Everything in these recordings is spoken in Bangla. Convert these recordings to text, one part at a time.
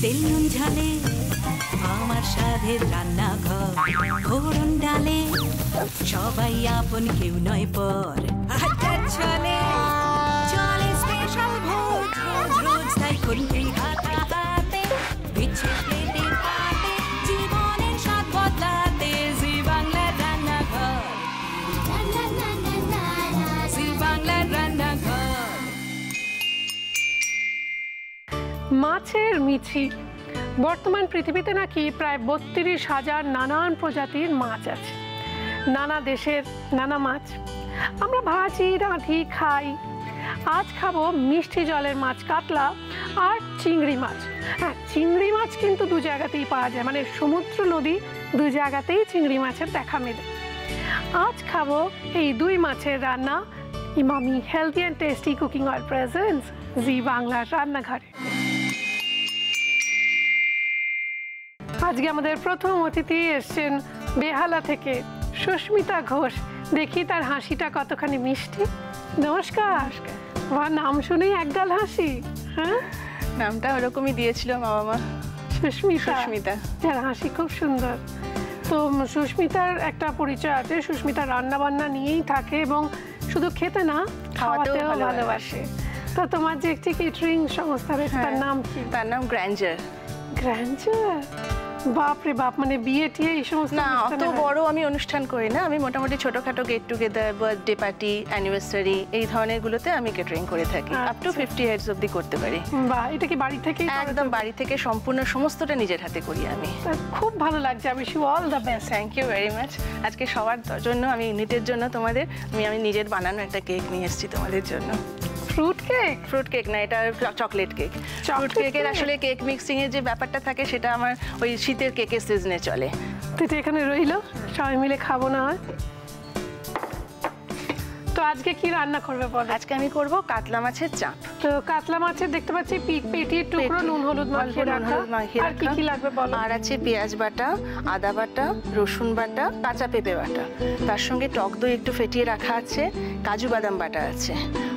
তেল নুন ঝালে আমার সাধের রান্নাঘর, ফোড়ন ডালে সবাই আপন কেউ নয় পর। আড্ডার ছলে। মাছের মিছি। বর্তমান পৃথিবীতে নাকি প্রায় বত্রিশ হাজার নানান প্রজাতির মাছ আছে। নানা দেশের নানা মাছ। আমরা ভাজি, রাঁধি, খাই। আজ খাব মিষ্টি জলের মাছ, কাতলা আর চিংড়ি মাছ। হ্যাঁ চিংড়ি মাছ কিন্তু দু জায়গাতেই পাওয়া যায়। মানে সমুদ্র নদী দু জায়গাতেই চিংড়ি মাছের দেখা মেলে। আজ খাব এই দুই মাছের রান্না। Emami healthy and tasty cooking oil presence Zee বাংলার রান্নাঘরে। আজকে আমাদের প্রথম অতিথি এসছেন বেহালা থেকে সুস্মিতা ঘোষ। দেখি তার হাসিটা কতখানি মিষ্টি। নমস্কার। আমার নাম শুনেই একগাল হাসি হ্যাঁ? নামটা ওরকমই দিয়েছিল বাবা মা সুস্মিতা। সুস্মিতা। যার হাসি খুব সুন্দর। তো সুস্মিতার একটা পরিচয় আছে। সুস্মিতা রান্না বান্না নিয়েই থাকে এবং শুধু খেতে না খাওয়াতেও। ভালোবাসে। তো তোমার যে একটি কেটারিং সংস্থা রয়েছে তার হ্যাঁ। নাম কি? তার নাম গ্র্যান্ডার গ্র্যান্ডার বাপ রে বাপ মানে বিয়ে টিয়ে এই সমস্ত না অত বড় আমি অনুষ্ঠান করি না। আমি মোটামুটি ছোটখাটো get together birthday party anniversary এই ধরনের গুলোতে আমি কেটারিং করে থাকি। Up to. ফিফটি হেডস অব্দি করতে পারি। বাহ এটা কি বাড়ি থেকেই একদম বাড়ি থেকে সম্পূর্ণ সমস্তটা নিজের হাতে করি আমি। খুব ভালো লাগছে আমি you all the best thank you very much আজকে সবার জন্য আমি ইউনিটের জন্য তোমাদের আমি আমি নিজের বানানো একটা কেক নিয়ে এসেছি তোমাদের জন্য। ফ্রুট কেক ফ্রুট কেক না এটা চকলেট কেক ফ্রুট কেকের আসলে কেক মিক্সিং এর যে ব্যাপারটা থাকে সেটা আমার ওই শীতের কেকের সিজনে চলে। তো এটা এখানে রইল। সবাই মিলে খাব না হয়। আজকে কি রান্না করবে বল? আজকে আমি করব কাতলা মাছের চাপ। তো কাতলা মাছের দেখতে পাচ্ছি পিট পেটির টুকরো নুন হলুদ মাখিয়ে রাখা। আর কি কি লাগবে বল? আর আছে পেঁয়াজ বাটা আদা বাটা রসুন বাটা কাঁচা পেঁপে বাটা। তার সঙ্গে টক দই একটু ফেটিয়ে রাখা আছে কাজু বাদাম বাটা আছে।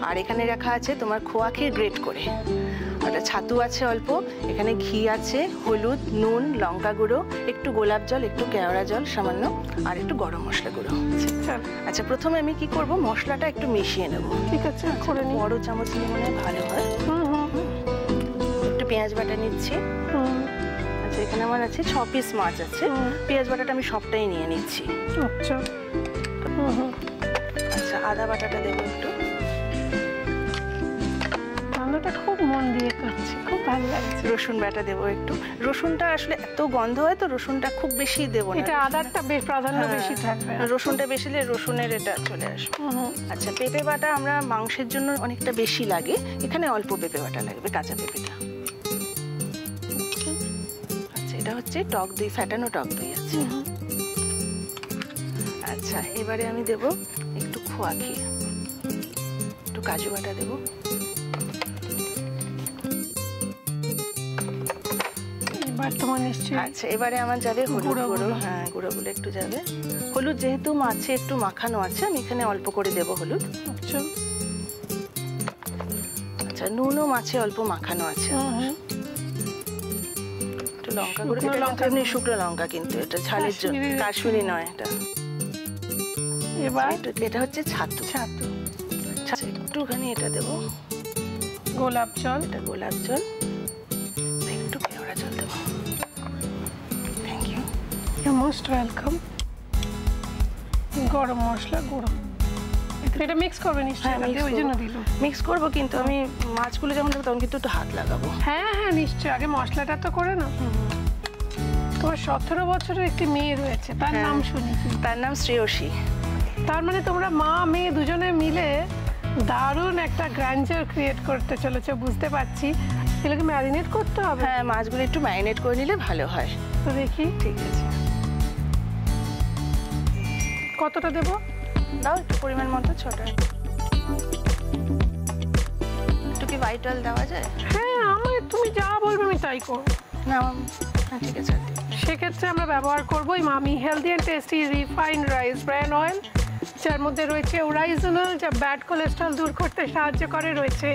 আর এখানে রাখা আছে তোমার খোয়া খেয়ে গ্রেট করে। একটা ছাতু আছে অল্প এখানে ঘি আছে হলুদ নুন লঙ্কা গুঁড়ো একটু গোলাপ জল একটু কেওড়া জল সামান্য আর একটু গরম মশলা গুঁড়ো। চল, আচ্ছা প্রথমে আমি কি করব? মশলাটা একটু মিশিয়ে নেব। ঠিক আছে করে নি বড় চামচ নিয়ে মনে হয় ভালো হয়। একটু পেঁয়াজ বাটা নিচ্ছি। আচ্ছা এখানে আমার আছে ছ পিস মাছ আছে। পেঁয়াজ বাটাটা আমি সবটাই নিয়ে নিচ্ছি। আচ্ছা। আচ্ছা আদা বাটাটা দেবো একটু। মন দিয়ে করছি খুব ভালো লাগছে। রসুন বাটা দেবো একটু। রসুনটা আসলে এত গন্ধ হয় তো রসুনটা খুব বেশি দেবো না। এটা আদারটা বেশ প্রাধান্য হ্যাঁ, বেশি থাকবে। রসুনটা বেশি রসুনের এটা চলে আসবে। আচ্ছা পেঁপে বাটা আমরা মাংসের জন্য অনেকটা বেশি লাগে। এখানে অল্প পেঁপে বাটা লাগবে কাঁচা পেঁপেটা। আচ্ছা এটা হচ্ছে টক দই ফ্যাটানো টক দই আছে। আচ্ছা এবারে আমি দেব একটু খোয়া খেয়ে একটু কাজু বাটা দেবো। এবার তোমার নিশ্চয়ই? আচ্ছা এবারে আমার যাবে হলুদ গুঁড়ো হ্যাঁ গুঁড়োগুলো একটু যাবে। হলুদ যেহেতু মাছে একটু মাখানো আছে আমি এখানে অল্প করে দেবো হলুদ। আচ্ছা। আচ্ছা নুনও মাছে অল্প মাখানো আছে একটু লঙ্কা গুঁড়ো এটা লঙ্কা এমনি শুকনো লঙ্কা কিন্তু এটা ঝালের জন্য কাশ্মীরি- নয় এটা। এবার? এটা- এটা হচ্ছে ছাতু। ছাতু। আচ্ছা, একটুখানি এটা দেবো। গোলাপ জল। এটা গোলাপ জল। ইউ মোস্ট ওয়েলকাম গরম মশলা গুঁড়ো এটা মিক্স করবে নিশ্চয়ই হ্যাঁ, ওই জন্য। দিল। মিক্স করব কিন্তু আমি মাছগুলো যখন দেবো তখন কিন্তু একটু হাত লাগাবো। হ্যাঁ হ্যাঁ নিশ্চয়ই। আগে মশলাটা তো করে না তোমার সতেরো বছরের একটি মেয়ে রয়েছে তার হ্যাঁ। নাম শুনি। তার নাম শ্রেয়সী। তার মানে তোমরা মা মেয়ে দুজনে মিলে দারুণ একটা গ্র্যান্ডার ক্রিয়েট করতে চলেছে বুঝতে পারছি। এগুলোকে ম্যারিনেট করতে হবে? হ্যাঁ মাছগুলো একটু ম্যারিনেট করে নিলে ভালো হয়। তো দেখি। ঠিক আছে। কতটা দেবো? দাও একটু পরিমাণ মতো ছোট। একটু কি হোয়াইট অয়েল দেওয়া যায়? হ্যাঁ আমি তুমি যা বলবে আমি তাই করব। না হ্যাঁ ঠিক আছে। সেক্ষেত্রে আমরা ব্যবহার করব এই Emami healthy and tasty refined rice bran oil যার মধ্যে রয়েছে ওরাইজনাল যা ব্যাড কোলেস্ট্রল দূর করতে সাহায্য করে রয়েছে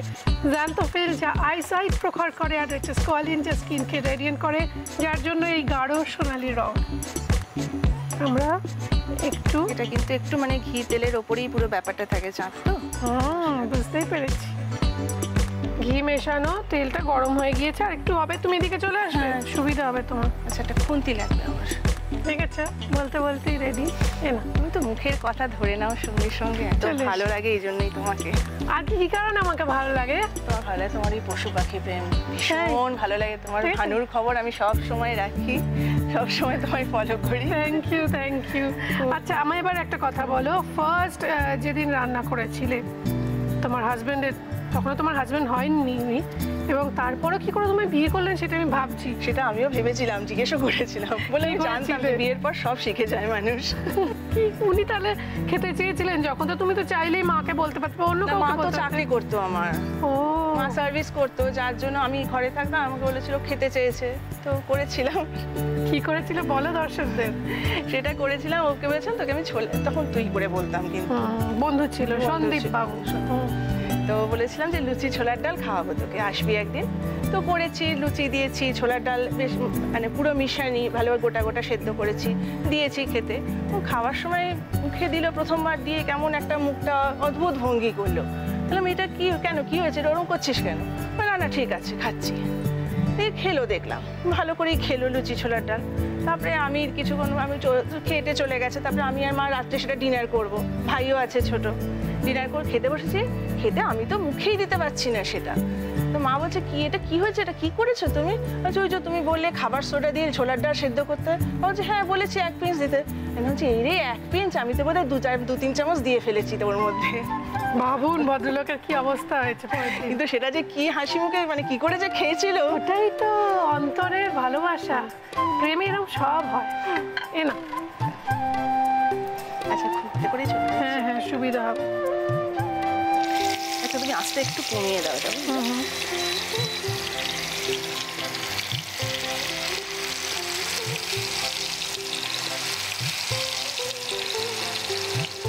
জ্যান্থোফিল যা আইসাইট প্রখর করে আর রয়েছে স্কোয়ালিন যা স্কিনকে রেডিয়েন্ট করে যার জন্য এই গাঢ় সোনালি রং। আমরা একটু? এটা কিন্তু একটু মানে ঘি তেলের ওপরেই পুরো ব্যাপারটা থাকে চাঁদ তো? বুঝতেই পেরেছি। ঘি মেশানো তেলটা গরম হয়ে গিয়েছে আর একটু হবে তুমি এদিকে চলে আসবে? হ্যাঁ। সুবিধা হবে তোমার। আচ্ছা একটা খুন্তি লাগবে আমার। ঠিক আছে? বলতে বলতেই রেডি না তুমি তো মুখের কথা ধরে নাও সঙ্গে সঙ্গে। এত ভালো লাগে এই জন্যই তোমাকে। আর কি কারণে আমাকে ভালো লাগে? তোমার ভালো লাগে তোমার এই পশু পাখি প্রেম। ভীষণ ভালো লাগে। তোমার ভানুর খবর আমি সব সময় রাখি। সব সময় তোমায় ফলো করি। থ্যাংক ইউ থ্যাংক ইউ আচ্ছা আমায় এবার একটা কথা বলো। ফার্স্ট যেদিন রান্না করেছিলে তোমার হাজবেন্ডের তখন তোমার হাজবেন্ড হয়নি। এবং তারপরে কি করে তোমায় বিয়ে করলেন সেটা আমি ভাবছি। সেটা আমিও ভেবেছিলাম জিজ্ঞেসও করেছিলাম। বলে আমি জানতাম যে বিয়ের পর সব শিখে যায় মানুষ। কি উনি তাহলে খেতে চেয়েছিলেন? যখন তো তুমি তো চাইলেই মাকে বলতে পারতে অন্য মা তো বলতে চাকরি। করতো আমার। ও। মা সার্ভিস করতো যার জন্য আমি ঘরে থাকতাম আমাকে বলেছিল খেতে চেয়েছে। তো করেছিলাম। কি করেছিল বলো দর্শকদের। সেটা করেছিলাম ওকে বলেছিলাম তোকে আমি ছোলে তখন তুই করে বলতাম কিন্তু। বন্ধু ছিল সন্দীপ বাবু। তো বলেছিলাম যে লুচি ছোলার ডাল খাওয়াবো তোকে আসবি একদিন। তো করেছি, লুচি দিয়েছি, ছোলার ডাল বেশ মানে পুরো মিশানি, ভালোভাবে গোটা গোটা সেদ্ধ করেছি, দিয়েছি খেতে। ও খাওয়ার সময় মুখে দিল প্রথমবার, দিয়ে কেমন একটা মুখটা অদ্ভুত ভঙ্গি করল। বললাম, এটা কি, কেন, কি হয়েছে? এটা ওরকম করছিস কেন? না না, ঠিক আছে, খাচ্ছি। খেলো, দেখলাম। ভালো করেই খেলো লুচি ছোলার ডাল। তারপরে আমি কিছুক্ষণ আমি খেটে চলে গেছে, তারপরে আমি আর মা রাত্রে সেটা ডিনার করব। ভাইও আছে ছোট। ডিনার করে খেতে বসেছি। খেতে আমি তো মুখেই দিতে পারছি না সেটা। তো মা বলছে, কি এটা? কি হয়েছে? এটা কি করেছ তুমি? বলছে, ওই যে তুমি বললে খাবার সোডা দিয়ে ছোলার ডাল সেদ্ধ করতে বলছি হ্যাঁ বলেছি এক পিঞ্চ দিতে। বলছি, এই রে, এক পিঞ্চ আমি তো বোধহয় দু চার দু তিন চামচ দিয়ে ফেলেছি তো ওর মধ্যে। ভাবুন ভদ্রলোকের কি অবস্থা হয়েছে কিন্তু সেটা যে কি হাসি মুখে মানে কি করে যে খেয়েছিল? ওটাই তো অন্তরের ভালোবাসা। প্রেমে এরকম সব হয়। এ না আচ্ছা খুঁজতে করে হ্যাঁ হ্যাঁ সুবিধা হবে। আচ্ছা তুমি আস্তে একটু কমিয়ে দাও এটা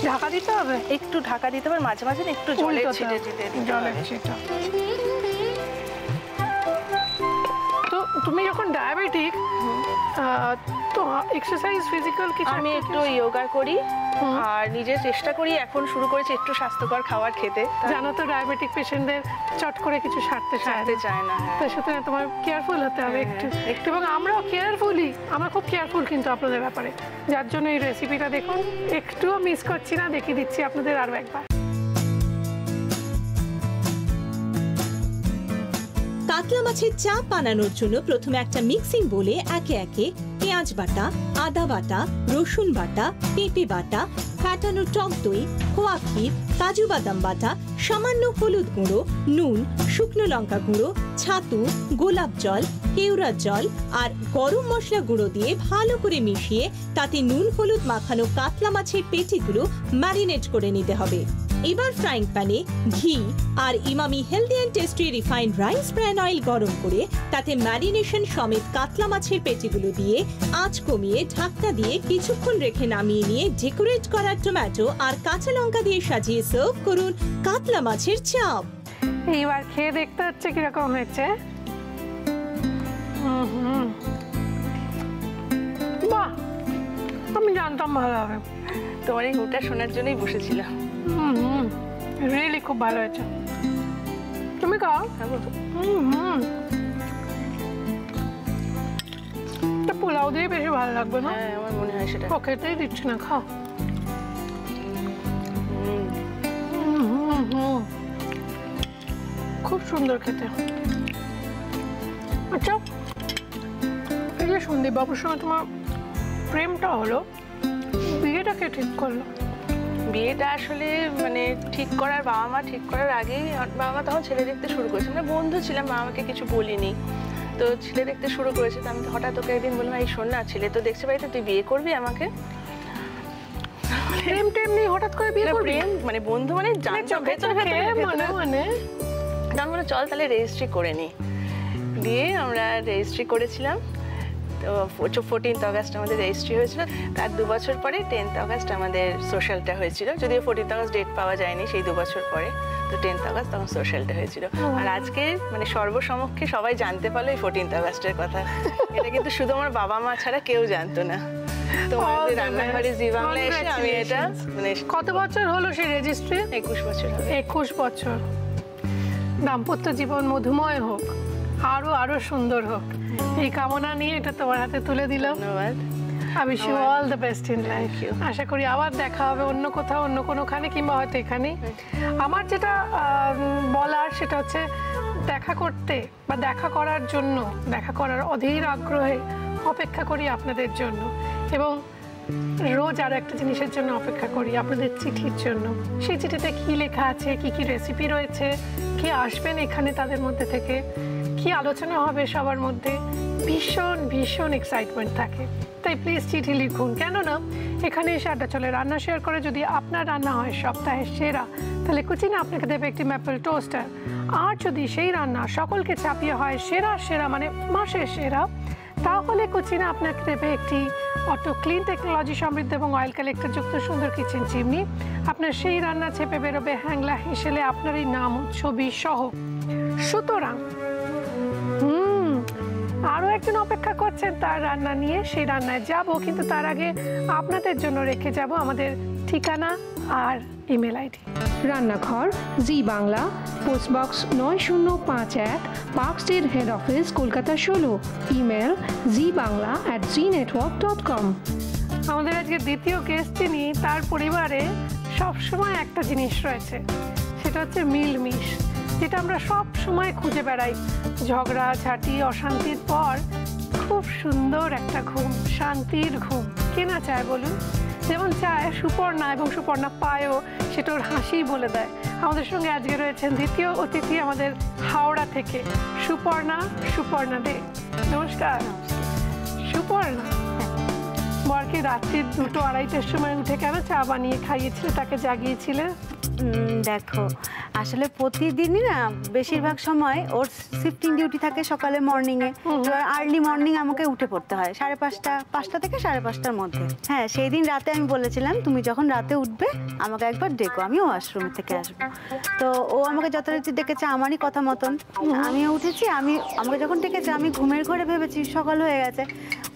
ঢাকা দিতে হবে? একটু ঢাকা দিতে হবে মাঝে মাঝে একটু জলের উল্টোতে ছিটে ছিটে দিতে জলের হবে। ছিটা। তো তুমি যখন ডায়াবেটিক এক্সারসাইজ ফিজিক্যাল কিছু আমি একটু ইয়োগা করি আর নিজে চেষ্টা করি এখন শুরু করেছি একটু স্বাস্থ্যকর খাবার খেতে। জানো তো ডায়াবেটিক পেশেন্টদের চট করে কিছু সারতে না। চায় না হ্যাঁ। তো সুতরাং তোমার কেয়ারফুল হতে হবে হ্যাঁ, একটু। হ্যাঁ, একটু এবং আমরাও কেয়ারফুলি আমরা খুব কেয়ারফুল কিন্তু আপনাদের ব্যাপারে। যার জন্য এই রেসিপিটা দেখুন একটুও মিস করছি না দেখিয়ে দিচ্ছি আপনাদের আরও একবার। কাতলা মাছের চাপ বানানোর জন্য প্রথমে একটা মিক্সিং বলে একে একে পেঁয়াজ বাটা, আদা বাটা, রসুন বাটা, পেঁপে বাটা ফ্যাটানো টক দই, খোয়া ক্ষীর, কাজু বাদাম বাটা, সামান্য হলুদ গুঁড়ো, নুন, শুকনো লঙ্কা গুঁড়ো, ছাতু, গোলাপ জল, কেওড়া জল আর গরম মশলা গুঁড়ো দিয়ে ভালো করে মিশিয়ে তাতে নুন, হলুদ মাখানো কাতলা মাছের পেটিগুলো ম্যারিনেট করে নিতে হবে। এবার ফ্রাইং প্যানে ঘি আর Emami healthy and tasty refined rice bran oil গরম করে তাতে ম্যারিনেশন সমেত কাতলা মাছের পেটিগুলো দিয়ে আঁচ কমিয়ে ঢাকনা দিয়ে কিছুক্ষণ রেখে নামিয়ে নিয়ে ডেকোরেট করা টমেটো আর কাঁচা লঙ্কা দিয়ে সাজিয়ে সার্ভ করুন কাতলা মাছের চাপ। এইবার খেয়ে দেখতে হচ্ছে কীরকম হয়েছে। হুম হুম। বাহ আমি জানতাম ভালো হবে। তোমার এই হুটা শোনার জন্যই বসেছিলাম। হুম রিয়েলি খুব ভালো হয়েছে। তুমি খাও। হ্যাঁ হুম হুম। তা পোলাও দিয়ে বেশি ভালো লাগবে না? হ্যাঁ আমার মনে হয় সেটা। খেতেই দিচ্ছি না খাও। খুব সুন্দর খেতে। আচ্ছা এই যে সন্দীপ বাবুর সঙ্গে তোমার প্রেমটা হলো বিয়েটাকে ঠিক করল। বিয়েটা আসলে মানে ঠিক করার বাবা মা ঠিক করার আগেই বাবা মা তখন ছেলে দেখতে শুরু করেছে। আমরা বন্ধু ছিলাম বাবা মাকে কিছু বলিনি। তো ছেলে দেখতে শুরু করেছে তো আমি তো হঠাৎ ওকে একদিন বললাম এই শোন না ছেলে তো দেখছে বাড়িতে তুই বিয়ে করবি আমাকে? প্রেম টেম নিয়ে হঠাৎ করে বিয়ে না, করবি? মানে বন্ধু মানে মানে মনে মনে? তো আমি বললাম চল তাহলে রেজিস্ট্রি করে নিই দিয়ে আমরা রেজিস্ট্রি করেছিলাম। তো ফোরটিন্থ অগস্ট আমাদের রেজিস্ট্রি হয়েছিল তার দু বছর পরে টেন্থ অগস্ট আমাদের সোশ্যালটা হয়েছিল। যদিও ফোরটিন্থ অগস্ট ডেট পাওয়া যায়নি সেই দু বছর পরে তো টেন্থ অগস্ট তখন সোশ্যালটা হয়েছিল। আর আজকে মানে সর্বসমক্ষে সবাই জানতে পারল এই ফোরটিন্থ অগস্টের কথা। এটা কিন্তু শুধু আমার বাবা মা ছাড়া কেউ জানতো না। রান্নাঘরে জি বাংলা এসে আমি এটা মানে কত বছর হলো সেই রেজিস্ট্রি একুশ বছর একুশ বছর। দাম্পত্য জীবন মধুময় হোক। আরও আরও সুন্দর হোক। এই কামনা নিয়ে এটা তোমার হাতে তুলে দিলাম। ধন্যবাদ। I wish you all the best in life আশা করি আবার দেখা হবে অন্য কোথাও অন্য কোনোখানে কিংবা হয়তো এখানে। আমার যেটা বলার সেটা হচ্ছে দেখা করতে বা দেখা করার জন্য দেখা করার অধীর আগ্রহে অপেক্ষা করি আপনাদের জন্য। এবং রোজ আরও একটা জিনিসের জন্য অপেক্ষা করি আপনাদের চিঠির জন্য। সেই চিঠিতে কি লেখা আছে কি কি রেসিপি রয়েছে কি আসবেন এখানে তাদের মধ্যে থেকে? কি আলোচনা হবে সবার মধ্যে। ভীষণ ভীষণ এক্সাইটমেন্ট থাকে। তাই প্লিজ চিঠি লিখুন। কেননা, এখানে এসে আড্ডা চলে। রান্না শেয়ার করে যদি আপনার রান্না হয় সপ্তাহের সেরা, তাহলে কুচিনা আপনাকে দেবে একটি ম্যাপেল টোস্টার আর যদি সেই রান্না সকলকে চাপিয়ে হয় সেরা সেরা মানে মাসের সেরা, তাহলে কুচিনা আপনাকে দেবে একটি অটো ক্লিন টেকনোলজি সমৃদ্ধ এবং অয়েল কালেক্টর যুক্ত সুন্দর কিচেন চিমনি আপনার সেই রান্না চেপে বেরোবে, হ্যাংলা হেসেলে আপনারই নাম, ছবি সহ। সুতরাং আরও একজন অপেক্ষা করছেন তার রান্না নিয়ে। সেই রান্নায় যাব কিন্তু তার আগে আপনাদের জন্য রেখে যাব আমাদের ঠিকানা আর ইমেল আইডি। রান্নাঘর জি বাংলা পোস্টবক্স নয় শূন্য পাঁচ এক park street head office Kolkata ষোলো email Zee Bangla at Zee network dot com আমাদের আজকে দ্বিতীয় গেস্ট তিনি তার পরিবারে সবসময় একটা জিনিস রয়েছে সেটা হচ্ছে মিলমিশ। যেটা আমরা সব সময় খুঁজে বেড়াই। ঝগড়া, ঝাঁটি, অশান্তির পর খুব সুন্দর একটা ঘুম, শান্তির ঘুম। কে না চায় বলুন? যেমন চায় সুপর্ণা এবং সুপর্ণা পায়ও, সেটা ওর হাসিই বলে দেয়। আমাদের সঙ্গে আজকে রয়েছেন দ্বিতীয় অতিথি আমাদের হাওড়া থেকে, সুপর্ণা সুপর্ণা দে। নমস্কার। সুপর্ণা, বরকে রাত্রি দুটো আড়াইটার সময় উঠে কেন চা বানিয়ে খাইয়েছিলে, তাকে জাগিয়েছিলে? দেখো আসলে প্রতিদিনই না বেশিরভাগ সময় ওর শিফটিং ডিউটি থাকে সকালে মর্নিংয়ে আর্লি মর্নিং আমাকে উঠে পড়তে হয় সাড়ে পাঁচটা পাঁচটা থেকে সাড়ে পাঁচটার মধ্যে। হ্যাঁ সেই দিন রাতে আমি বলেছিলাম তুমি যখন রাতে উঠবে আমাকে একবার ডেকো আমি ওয়াশরুম থেকে আসব। তো ও আমাকে যথারীতি ডেকেছে আমারই কথা মতন। আমিও উঠেছি আমি আমাকে যখন ডেকেছে আমি ঘুমের ঘরে ভেবেছি সকাল হয়ে গেছে।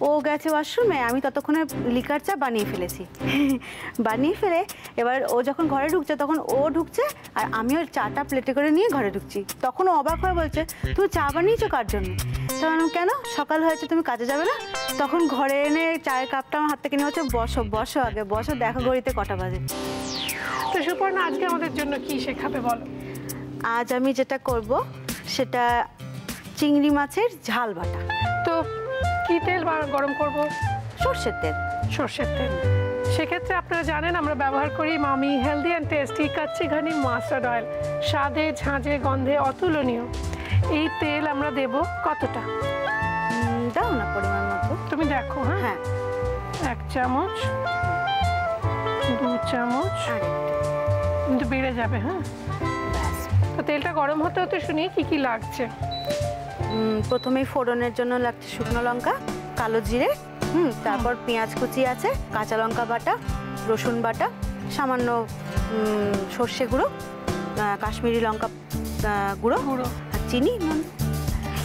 ও গেছে ওয়াশরুমে আমি ততক্ষণে লিকার চা বানিয়ে ফেলেছি। বানিয়ে ফেলে এবার ও যখন ঘরে ঢুকছে তখন ও ঢুকছে আর আমিও চাটা প্লেটে করে নিয়ে ঘরে ঢুকছি। তখন অবাক হয়ে বলছে তুমি চা বানিয়েছো কার জন্য? তখন কেন? সকাল হয়েছে তুমি কাজে যাবে না? তখন ঘরে এনে চায়ের কাপটা আমার হাত থেকে নিয়ে হচ্ছে বসো বসো আগে বসো দেখো ঘড়িতে কটা বাজে। তো সুপর্ণা আজকে আমাদের জন্য কি শেখাবে বলো? আজ আমি যেটা করব সেটা চিংড়ি মাছের ঝাল বাটা। তো কি তেল বা- গরম করব? সর্ষের তেল। সর্ষের তেল। সেক্ষেত্রে আপনারা জানেন আমরা ব্যবহার করি Emami healthy and tasty kachchi ghani mustard oil. স্বাদে ঝাঁঝে গন্ধে অতুলনীয়। এই তেল আমরা দেব কতটা? দাও না পরিমাণ মতো। তুমি দেখো হ্যাঁ? হ্যাঁ। এক চামচ দু চামচ। কিন্তু বেড়ে যাবে হ্যাঁ? তো তেলটা গরম হতে হতে শুনি কি কি লাগছে? প্রথমেই ফোড়নের জন্য লাগছে শুকনো লঙ্কা কালো জিরে হুম তারপর পেঁয়াজ কুচি আছে কাঁচা লঙ্কা বাটা রসুন বাটা সামান্য সর্ষে গুঁড়ো কাশ্মীরি লঙ্কা গুঁড়ো গুঁড়ো। আর চিনি নুন।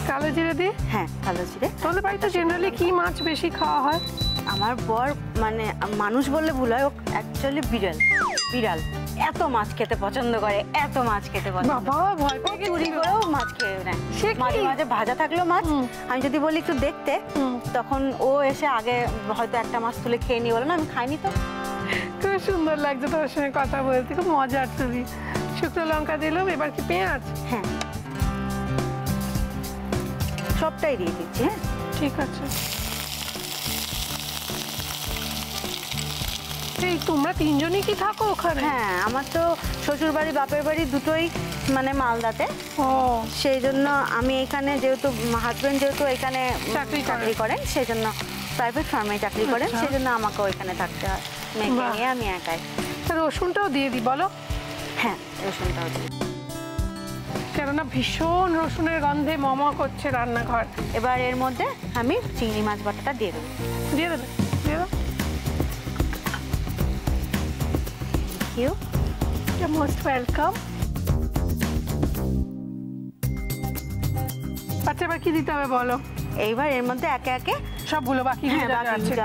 কালো জিরে দিয়ে? হ্যাঁ কালো জিরে। তোমাদের বাড়িতে জেনারেলি কি মাছ বেশি খাওয়া হয়? আমার বর মানে মানুষ বললে ভুল হয় ও অ্যাকচুয়ালি বিড়াল বিড়াল। এত মাছ খেতে পছন্দ করে এত মাছ খেতে পছন্দ বাবা ভয় পেয়ে চুরি করেও মাছ খেয়ে নেয়। মাঝে মাঝে ভাজা থাকলেও মাছ। আমি যদি বলি একটু দেখতে তখন ও এসে আগে হয়তো একটা মাছ তুলে খেয়ে নিয়ে বলো না আমি খাইনি তো। খুব সুন্দর লাগছে তোমার সঙ্গে কথা বলতে খুব মজার তুমি শুকনো লঙ্কা দিলাম এবার কি পেঁয়াজ? হ্যাঁ। সবটাই দিয়ে দিচ্ছি হ্যাঁ? ঠিক আছে। এই তোমরা তিনজনই কি থাকো ওখানে? হ্যাঁ আমার তো শ্বশুর বাড়ি বাপের বাড়ি দুটোই মানে মালদাতে। ও। সেই জন্য আমি এখানে যেহেতু হাজবেন্ড যেহেতু এখানে চাকরি চাকরি করেন সেই জন্য প্রাইভেট ফার্মে চাকরি করেন আচ্ছা। সেই জন্য আমাকেও এখানে থাকতে হয়। মেয়েকে নিয়ে আমি একাই। রসুনটাও দিয়ে দিই বলো। হ্যাঁ রসুনটাও দিই কেননা ভীষণ রসুনের গন্ধে মম করছে রান্নাঘর। এবার এর মধ্যে আমি চিংড়ি মাছ বাটাটা দিয়ে দেবো। দিয়ে দেবে? ইউ মোস্ট ওয়েলকাম আচ্ছা এবার কি দিতে হবে বলো? এইবার এর মধ্যে একে একে সবগুলো বাকি হ্যাঁ যা যা বাকি আছে যা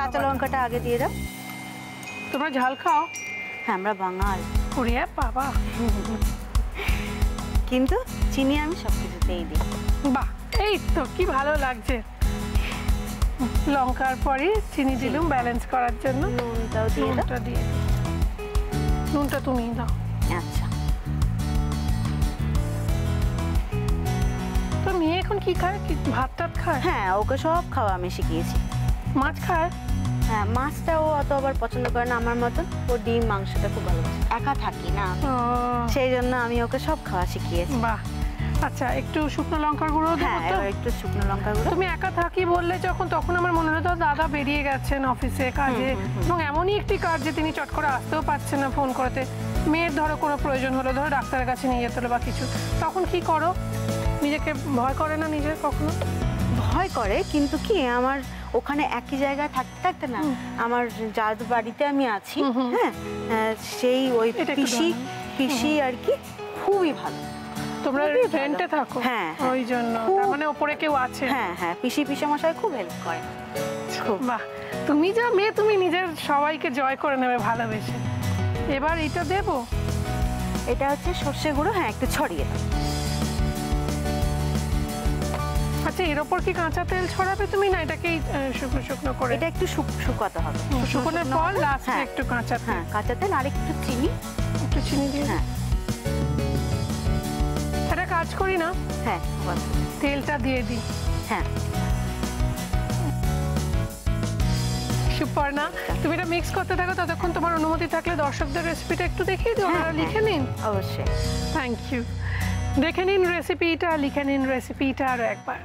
কাঁচা। লঙ্কাটা আগে দিয়ে দাও। তোমরা ঝাল খাও? হ্যাঁ আমরা বাঙাল। পুড়িয়ে বাবা। কিন্তু চিনি আমি সব কিছুতেই দিই। বাহ এই তো কি ভালো লাগছে। লঙ্কার পরে চিনি দিলুম ব্যালেন্স করার জন্য। নুনটাও দিয়ে দিয়ে নুনটা তুমি দাও। আচ্ছা। তো মেয়ে এখন কি খায়? কি ভাত টাত খায়? হ্যাঁ ওকে সব খাওয়া আমি শিখিয়েছি। মাছ খায়? হ্যাঁ মাছটা ও অত আবার পছন্দ করে না আমার মতন। ও ডিম মাংসটা খুব ভালোবাসে। একা থাকি না। সেই জন্য আমি ওকে সব খাওয়া শিখিয়েছি। বাহ। আচ্ছা একটু শুকনো লঙ্কার গুঁড়ো হ্যাঁ একটু শুকনো লঙ্কা গুঁড়ো। তুমি একা থাকি বললে যখন তখন আমার মনে হলো দাদা বেরিয়ে গেছেন অফিসে কাজে। এবং এমনই একটি কাজ যে তিনি চট করে আসতেও পারছেন না ফোন করতে। মেয়ের ধরো কোনো প্রয়োজন হলো ধরো ডাক্তারের কাছে নিয়ে যেতে হলো বা কিছু। তখন কি করো? নিজেকে ভয় করে না নিজের কখনো? ভয় করে কিন্তু কি আমার ওখানে একই জায়গায় থাকতে থাকতে না আমার যাদের বাড়িতে আমি আছি হ্যাঁ সেই ওই পিসি পিসি আর কি খুবই ভালো। তোমরা রেন্টে থাকো। হ্যাঁ, হ্যাঁ। ওই জন্য। তার মানে ওপরে কেউ আছে। হ্যাঁ হ্যাঁ পিসি পিসে মশাই খুব হেল্প করে। বাহ। তুমি যা মেয়ে তুমি নিজের সবাইকে জয় করে নেবে ভালোবেসে। এবার এটা দেবো? এটা হচ্ছে সর্ষে গুঁড়ো হ্যাঁ একটু ছড়িয়ে আচ্ছা এর ওপর কি কাঁচা তেল ছড়াবে তুমি না এটাকেই শুকনো শুকনো করে? এটা একটু শুক- শুকাতে হবে। শুকনোর শুকনো পর লাস্টে হ্যাঁ, একটু কাঁচা তেল। হ্যাঁ কাঁচা তেল আর একটু চিনি। একটু চিনি দিয়ে? হ্যাঁ। কাজ করি না? হ্যাঁ তেলটা দিয়ে দিই। হ্যাঁ। না তুমি এটা মিক্স করতে থাকো ততক্ষণ তোমার অনুমতি থাকলে দর্শকদের রেসিপিটা একটু দেখিয়ে দিও হ্যাঁ, ওনারা হ্যাঁ। লিখে নিন। অবশ্যই। থ্যাংক ইউ দেখে নিন রেসিপিটা লিখে নিন রেসিপিটা আরও একবার।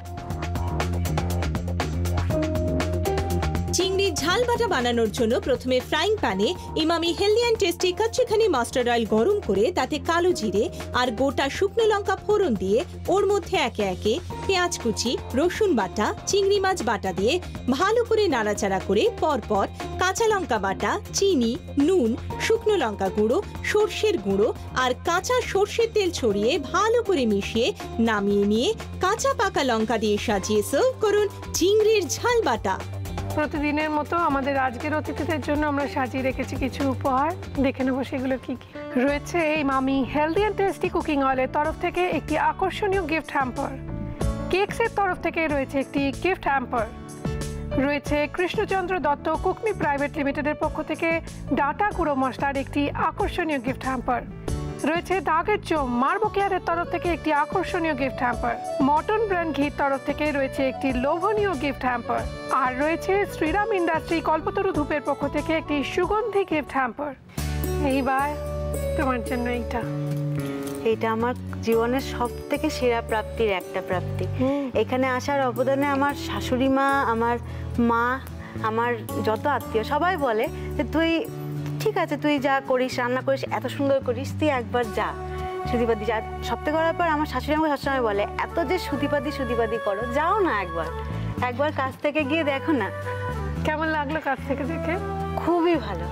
চিংড়ির ঝাল বাটা বানানোর জন্য প্রথমে ফ্রাইং প্যানে Emami healthy and tasty kachchi ghani mustard oil গরম করে তাতে কালো জিরে আর গোটা শুকনো লঙ্কা ফোড়ন দিয়ে ওর মধ্যে একে একে পেঁয়াজ কুচি, রসুন বাটা, চিংড়ি মাছ বাটা দিয়ে ভালো করে নাড়াচাড়া করে পরপর কাঁচা লঙ্কা বাটা, চিনি, নুন, শুকনো লঙ্কা গুঁড়ো, সর্ষের গুঁড়ো আর কাঁচা সর্ষের তেল ছড়িয়ে ভালো করে মিশিয়ে নামিয়ে নিয়ে কাঁচা পাকা লঙ্কা দিয়ে সাজিয়ে সার্ভ করুন চিংড়ির ঝাল বাটা। প্রতিদিনের মতো আমাদের আজকের অতিথিদের জন্য আমরা সাজিয়ে রেখেছি কিছু উপহার। দেখে নেব সেগুলো কি কি। রয়েছে এই Emami healthy and tasty cooking অয়েলের তরফ থেকে একটি আকর্ষণীয় গিফট হ্যাম্পার কেকসের তরফ থেকে রয়েছে একটি গিফট হ্যাম্পার রয়েছে কৃষ্ণচন্দ্র দত্ত কুকমি প্রাইভেট লিমিটেডের পক্ষ থেকে ডাটা গুঁড়ো মশলার একটি আকর্ষণীয় গিফট হ্যাম্পার রয়েছে দাগের চোম। মার্বো কেয়ারের তরফ থেকে একটি আকর্ষণীয় গিফট হ্যাম্পার মটন ব্র্যান্ড ঘির তরফ থেকে রয়েছে একটি লোভনীয় গিফট হ্যাম্পার আর রয়েছে শ্রীরাম ইন্ডাস্ট্রি কল্পতরু ধূপের পক্ষ থেকে একটি সুগন্ধি গিফট হ্যাম্পার এইবার তোমার জন্য এইটা। এটা আমার জীবনের সব থেকে সেরা প্রাপ্তির একটা প্রাপ্তি। এখানে আসার অবদানে আমার শাশুড়ি মা আমার মা আমার যত আত্মীয় সবাই বলে যে তুই ঠিক আছে তুই যা করিস রান্না করিস এত সুন্দর করিস তুই একবার যা। সুদীপাদি যা সপ্তাহে করার পর আমার শাশুড়ি আমাকে সবসময় বলে এত যে সুদীপাদি সুদীপাদি করো যাও না একবার। একবার কাছ থেকে গিয়ে দেখো না। কেমন লাগল কাজ থেকে দেখে? খুবই ভালো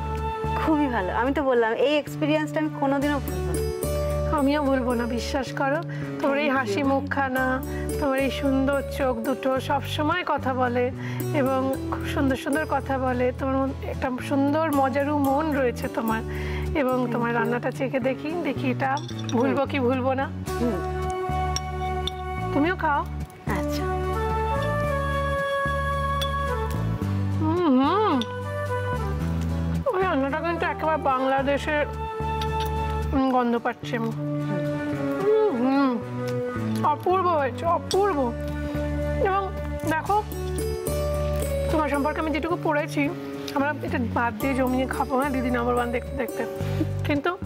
খুবই ভালো। আমি তো বললাম এই এক্সপিরিয়েন্সটা আমি কোনোদিনও ভুলবো না। আমিও বলব না বিশ্বাস করো। তোমার এই হাসি মুখখানা তোমার এই সুন্দর চোখ দুটো সব সময় কথা বলে এবং খুব সুন্দর সুন্দর কথা বলে। তোমার একটা সুন্দর মজারু মন রয়েছে তোমার এবং তোমার রান্নাটা চেখে দেখি দেখি এটা ভুলবো কি ভুলবো না। তুমিও খাও। আচ্ছা। হুম হুম। ওই রান্নাটা কিন্তু একেবারে বাংলাদেশের গন্ধ পাচ্ছে অপূর্ব হয়েছে, অপূর্ব। এবং দেখো, তোমার সম্পর্কে আমি যেটুকু পড়েছি, আমরা এটা ভাত দিয়ে জমিয়ে খাব হ্যাঁ দিদি নাম্বার ওয়ান দেখতে দেখতে। কিন্তু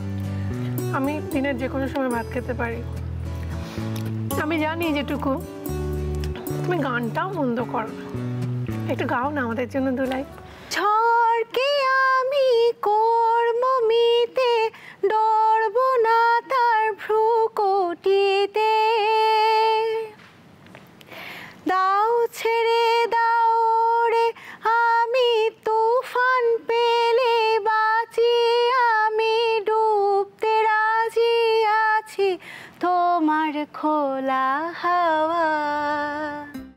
আমি দিনের যে কোনো সময় ভাত খেতে পারি। আমি জানি যেটুকু, তুমি গানটাও মন্দ করো। একটু গাও না আমাদের জন্য দুলাই। ঝড়কে